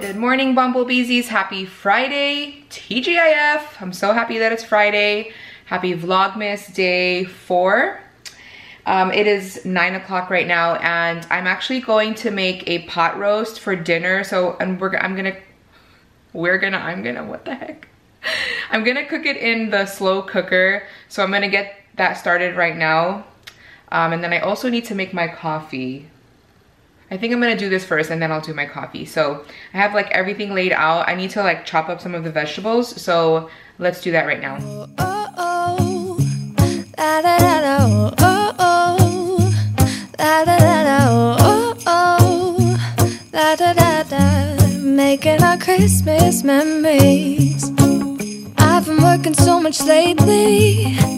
Good morning, Bumblebeesies. Happy Friday, TGIF. I'm so happy that it's Friday. Happy Vlogmas day four. Um, it is nine o'clock right now and I'm actually going to make a pot roast for dinner. So, and we're, I'm gonna, we're gonna, I'm gonna, what the heck? I'm gonna cook it in the slow cooker. So I'm gonna get that started right now. Um, and then I also need to make my coffee. I think I'm gonna do this first and then I'll do my coffee. So I have like everything laid out. I need to like chop up some of the vegetables. So let's do that right now. Making our Christmas memories. I've been working so much lately.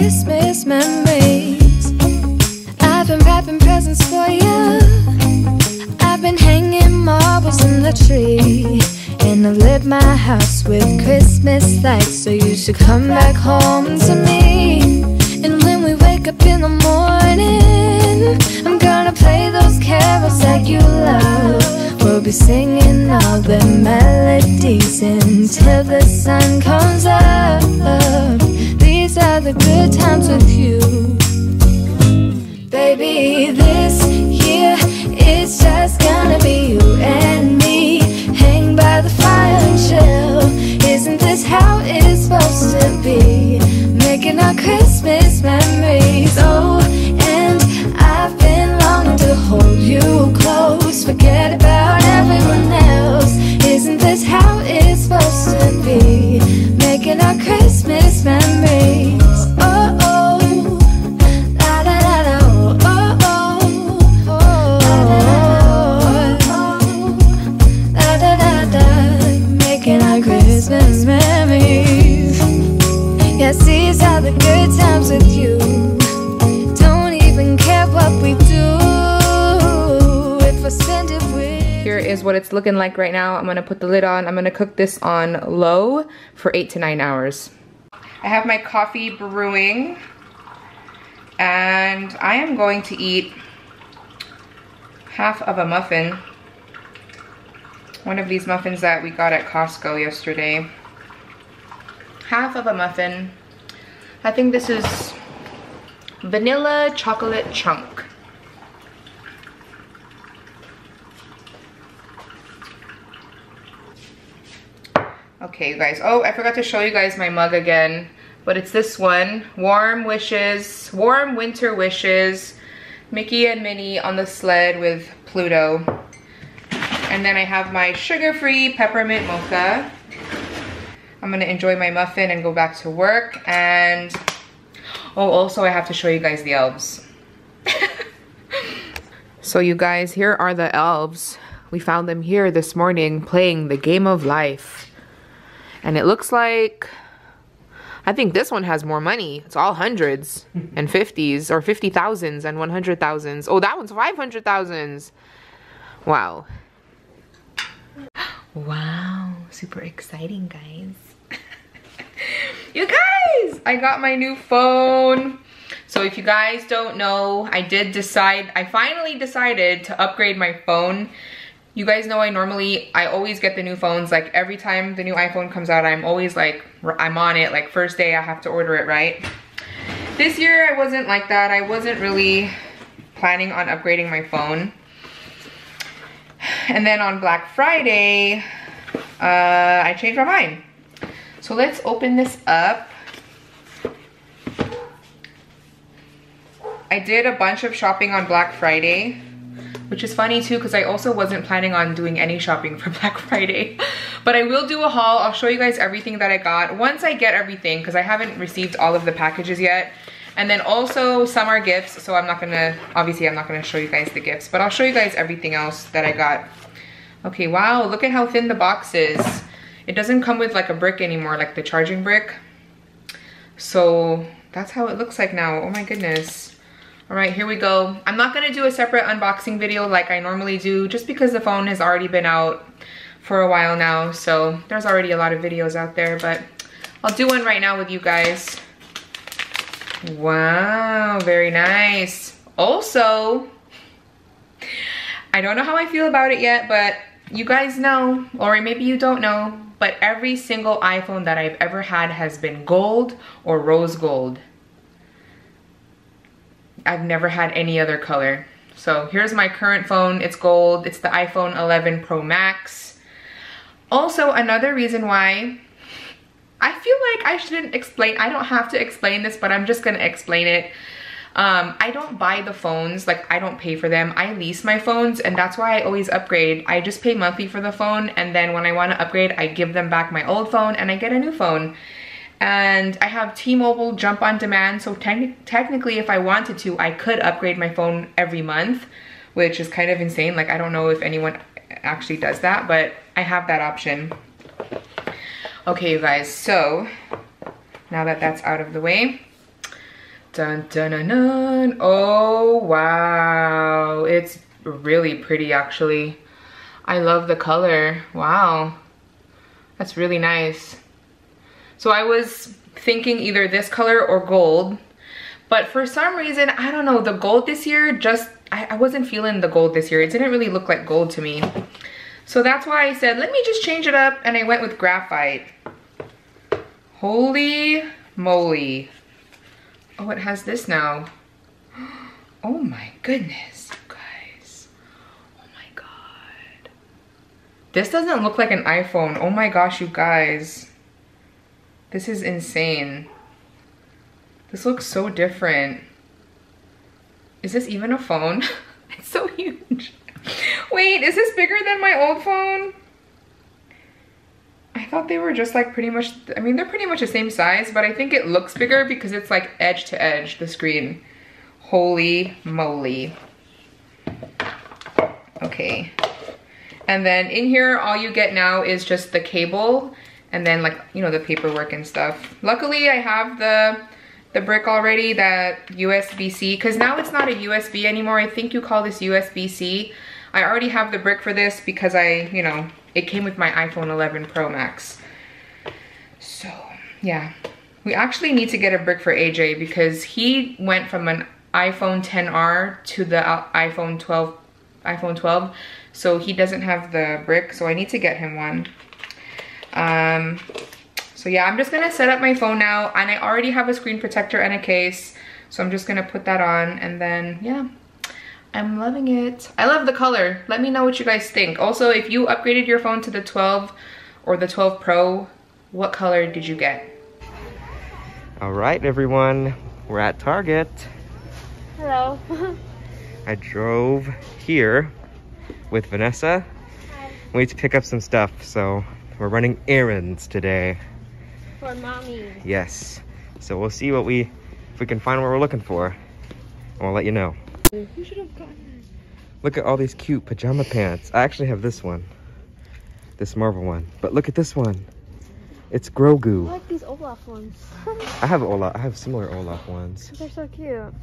Christmas memories. I've been wrapping presents for you. I've been hanging marbles in the tree. And I've lit my house with Christmas lights. So you should come back home to me. And when we wake up in the morning, I'm gonna play those carols that you love. We'll be singing all the melodies until the sun comes up. These the good times with you. Baby, this year just gonna be you and me. Hang by the fire and chill. Isn't this how it's supposed to be? Making our Christmas memories. Oh, it's looking like right now. I'm gonna put the lid on. I'm gonna cook this on low for eight to nine hours. I have my coffee brewing and I am going to eat half of a muffin. One of these muffins that we got at Costco yesterday. Half of a muffin. I think this is vanilla chocolate chunk. Okay, you guys. Oh, I forgot to show you guys my mug again. But it's this one. Warm wishes. Warm winter wishes. Mickey and Minnie on the sled with Pluto. And then I have my sugar-free peppermint mocha. I'm gonna enjoy my muffin and go back to work. And, oh, also I have to show you guys the elves. so you guys, here are the elves. We found them here this morning playing the game of life. And it looks like, I think this one has more money. It's all hundreds and fifties or fifty thousands and one hundred thousands. Oh, that one's five hundred thousands. Wow. Wow, super exciting, guys. you guys, I got my new phone. So if you guys don't know, I did decide, I finally decided to upgrade my phone you guys know I normally, I always get the new phones. Like every time the new iPhone comes out, I'm always like, I'm on it. Like first day I have to order it, right? This year I wasn't like that. I wasn't really planning on upgrading my phone. And then on Black Friday, uh, I changed my mind. So let's open this up. I did a bunch of shopping on Black Friday which is funny too because I also wasn't planning on doing any shopping for Black Friday. but I will do a haul. I'll show you guys everything that I got once I get everything because I haven't received all of the packages yet. And then also some are gifts, so I'm not gonna, obviously I'm not gonna show you guys the gifts, but I'll show you guys everything else that I got. Okay, wow, look at how thin the box is. It doesn't come with like a brick anymore, like the charging brick. So that's how it looks like now, oh my goodness. All right, here we go. I'm not gonna do a separate unboxing video like I normally do just because the phone has already been out for a while now. So there's already a lot of videos out there, but I'll do one right now with you guys. Wow, very nice. Also, I don't know how I feel about it yet, but you guys know, or maybe you don't know, but every single iPhone that I've ever had has been gold or rose gold. I've never had any other color. So here's my current phone. It's gold. It's the iPhone 11 Pro Max. Also, another reason why I feel like I shouldn't explain, I don't have to explain this, but I'm just gonna explain it. Um, I don't buy the phones, like I don't pay for them. I lease my phones and that's why I always upgrade. I just pay monthly for the phone and then when I wanna upgrade, I give them back my old phone and I get a new phone and I have T-Mobile jump on demand so te technically if I wanted to I could upgrade my phone every month which is kind of insane like I don't know if anyone actually does that but I have that option. Okay you guys so now that that's out of the way dun dun dun, dun. oh wow. It's really pretty actually. I love the color. Wow. That's really nice so I was thinking either this color or gold. But for some reason, I don't know, the gold this year just, I, I wasn't feeling the gold this year. It didn't really look like gold to me. So that's why I said, let me just change it up. And I went with graphite. Holy moly. Oh, it has this now. Oh my goodness, guys. Oh my God. This doesn't look like an iPhone. Oh my gosh, you guys. This is insane. This looks so different. Is this even a phone? it's so huge. Wait, is this bigger than my old phone? I thought they were just like pretty much, I mean, they're pretty much the same size, but I think it looks bigger because it's like edge to edge, the screen. Holy moly. Okay. And then in here, all you get now is just the cable and then like, you know, the paperwork and stuff. Luckily I have the the brick already, that USB-C, because now it's not a USB anymore. I think you call this USB-C. I already have the brick for this because I, you know, it came with my iPhone 11 Pro Max. So, yeah. We actually need to get a brick for AJ because he went from an iPhone XR to the uh, iPhone 12 iPhone 12 so he doesn't have the brick so I need to get him one um, so yeah, I'm just gonna set up my phone now and I already have a screen protector and a case. So I'm just gonna put that on and then yeah, I'm loving it. I love the color. Let me know what you guys think. Also, if you upgraded your phone to the 12 or the 12 Pro, what color did you get? All right, everyone, we're at Target. Hello. I drove here with Vanessa. Hi. We need to pick up some stuff, so we're running errands today. For mommy. Yes. So we'll see what we, if we can find what we're looking for. And we'll let you know. You should have gotten that. Look at all these cute pajama pants. I actually have this one. This Marvel one. But look at this one. It's Grogu. I like these Olaf ones. I have Olaf. I have similar Olaf ones. They're so cute.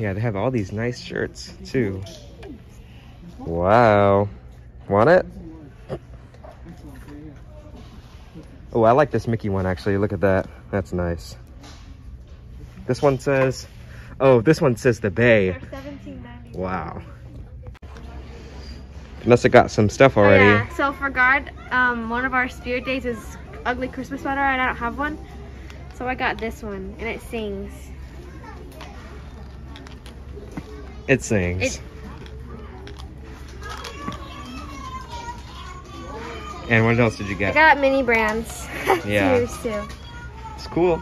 Yeah, they have all these nice shirts too. Wow. Want it? Oh, I like this Mickey one actually. Look at that. That's nice. This one says, oh, this one says the Bay. They're $17.99. Wow. Vanessa got some stuff already. Yeah, so for God, um, one of our spirit days is ugly Christmas sweater and I don't have one. So I got this one and it sings. It sings. It- and what else did you get? I got mini brands. Yeah. Yours too. It's cool.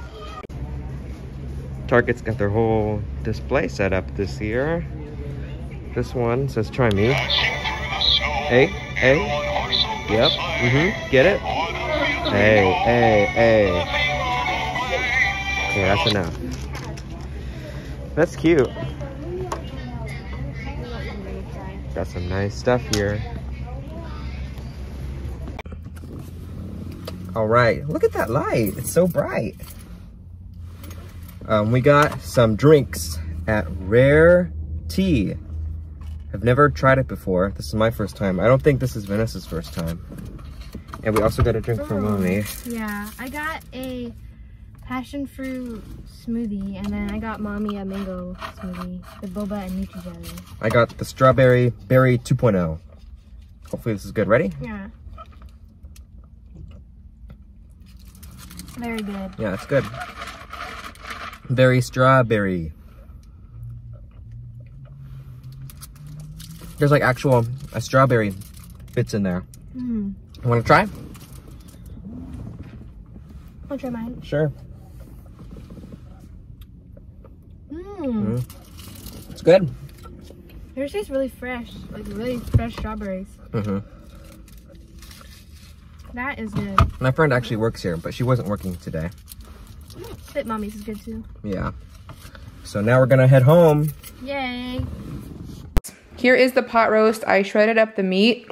Target's got their whole display set up this year. This one says try me. A, A. Yep. Mm-hmm. Get it? A, A, A. Okay, that's enough. That's cute. Got some nice stuff here. All right, look at that light. It's so bright. Um, we got some drinks at Rare Tea. I've never tried it before. This is my first time. I don't think this is Vanessa's first time. And we also got a drink for mommy. Yeah, I got a passion fruit smoothie and then I got mommy a mango smoothie, the boba and Nutri jelly. I got the strawberry berry 2.0. Hopefully this is good. Ready? Yeah. Very good. Yeah, it's good. Very strawberry. There's like actual a strawberry bits in there. Mm. You want to try? I'll try mine. Sure. Mmm. It's good. Yours tastes really fresh, like really fresh strawberries. hmm That is good. My friend actually works here, but she wasn't working today. Spit mommy's is good too. Yeah. So now we're gonna head home. Yay. Here is the pot roast. I shredded up the meat.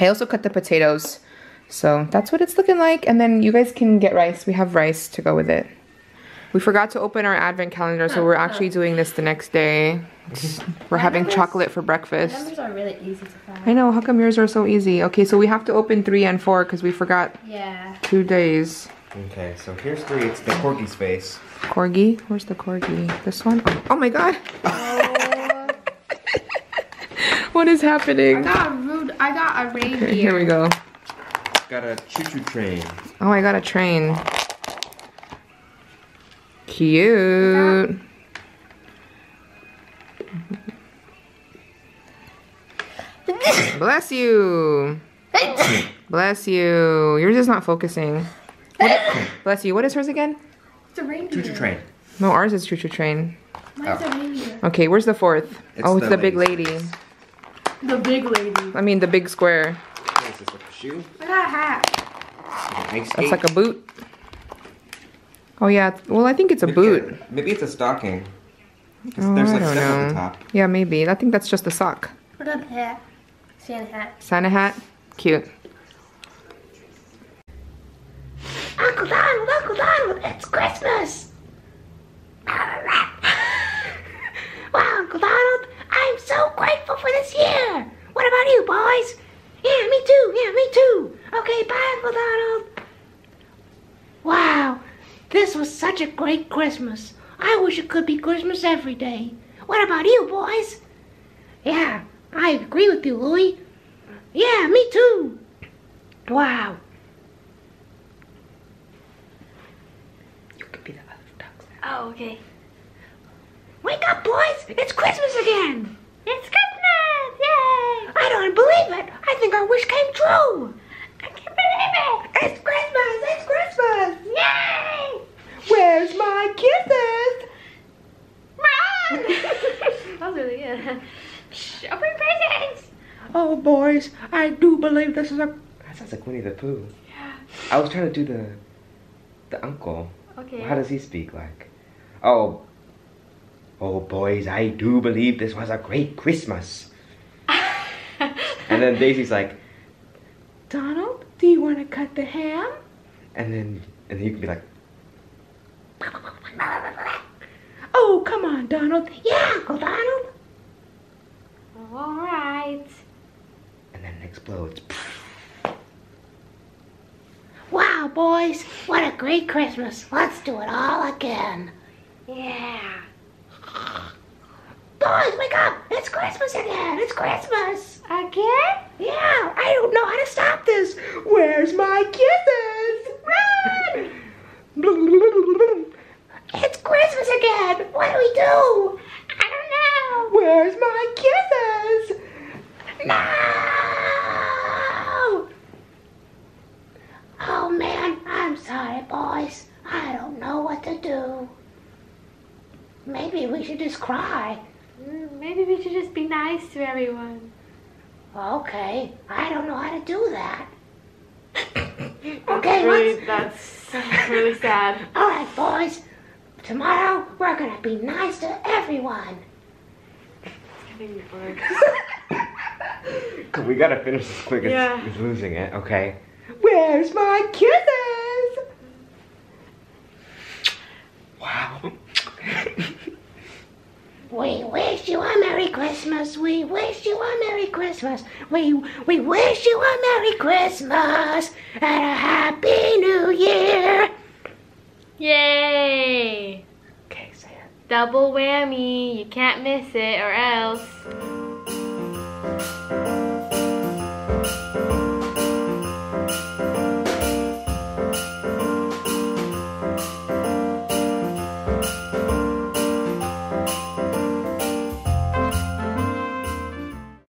I also cut the potatoes. So that's what it's looking like. And then you guys can get rice. We have rice to go with it. We forgot to open our advent calendar, so we're actually doing this the next day. We're having chocolate for breakfast. Numbers are really easy to find. I know, how come yours are so easy? Okay, so we have to open three and four because we forgot Yeah. two days. Okay, so here's three. It's the corgi's face. Corgi? Where's the corgi? This one? Oh my god! what is happening? I got a rude. I got a reindeer. Okay, here we go. Got a choo-choo train. Oh, I got a train. Cute. Bless you. Bless you. Yours is not focusing. What- bless you. What is hers again? It's a reindeer. Choo-choo train. No, ours is Choo Choo Train. Mine's a reindeer. Okay, where's the fourth? It's oh, it's the the big lady. lady. The big lady. I mean, the big square. What is this, like a shoe? I got a hat. Ice That's like a boot. Oh yeah. Well, I think it's a boot. Maybe it's a stocking. Oh, There's I like don't stuff at the top. Yeah, maybe. I think that's just a sock. What a hat. Santa hat. Santa hat. Cute. Uncle Donald, Uncle Donald, it's Christmas. wow, Uncle Donald, I'm so grateful for this year. What about you, boys? Yeah, me too. Yeah, me too. Okay, bye, Uncle Donald. Wow, this was such a great Christmas. I wish it could be Christmas every day. What about you, boys? Yeah, I agree with you, Louie. Yeah, me too. Wow. You could be the other ducks. Oh, okay. Wake up, boys! It's Christmas again! It's Christmas! Yay! I don't believe it! I think our wish came true! I can't believe it! It's Christmas! It's Christmas! Yay! Where's my kisses? Run! that was really good. Open presents! Oh, boys, I do believe this is a. That sounds like Winnie the Pooh. Yeah. I was trying to do the the uncle. Okay. How does he speak like? Oh, oh boys, I do believe this was a great Christmas. And then Daisy's like, Donald, do you want to cut the ham? and then and then you can be like, Oh, come on, Donald. Yeah, Uncle Donald. Alright. and then it explodes. Wow, boys, what a great Christmas. Let's do it all again. Yeah. Boys, wake up! It's Christmas again! It's Christmas! Again? Yeah, I don't know how to stop this. Where's my kisses? Run! it's Christmas again. What do we do? I don't know. Where's my kisses? No! Oh man, I'm sorry, boys. I don't know what to do. Maybe we should just cry. Mm, Maybe we should just be nice to everyone. Okay, I don't know how to do that. That's Okay, really, let's. that's really sad. All right, boys. Tomorrow we're gonna be nice to everyone. Getting bored. We gotta finish this quick. It's, Yeah. it's losing it. Okay. Where's my kisses? Wow. We wish you a Merry Christmas. We wish you a Merry Christmas. We we wish you a Merry Christmas and a Happy New Year. Yay! Okay, say it. Double whammy. You can't miss it or else.